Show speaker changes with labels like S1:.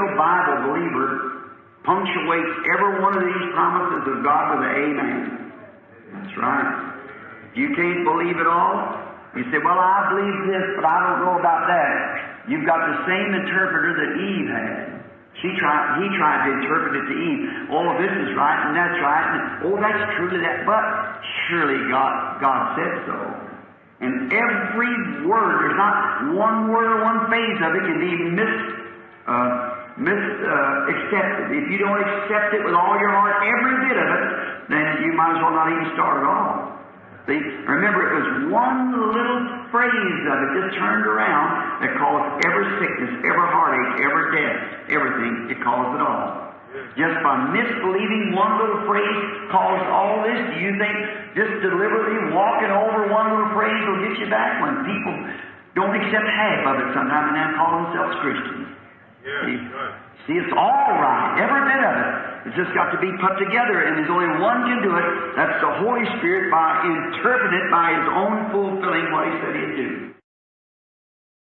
S1: real Bible believer punctuates every one of these promises of God with an amen. That's right. You can't believe it all. You say, well, I believe this, but I don't know about that. You've got the same interpreter that Eve had. She tried, he tried to interpret it to Eve. Oh, this is right and that's right. And, oh, that's truly that. But surely God, God said so. And every word, there's not one word or one phase of it can be mis, uh, mis, uh, accepted. If you don't accept it with all your heart, every bit of it, then you might as well not even start at all. See, remember, it was one little phrase of it just turned around that caused every sickness, every heartache, every death, everything. It caused it all. Just by misbelieving one little phrase caused all this. Do you think just deliberately walking over one little phrase will get you back when people don't accept half of it sometimes and then call themselves Christians?
S2: Yeah,
S1: See? See, it's all right, every bit of it. It's just got to be put together, and there's only one can do it. That's the Holy Spirit by interpreting it by His own fulfilling what He said He'd do.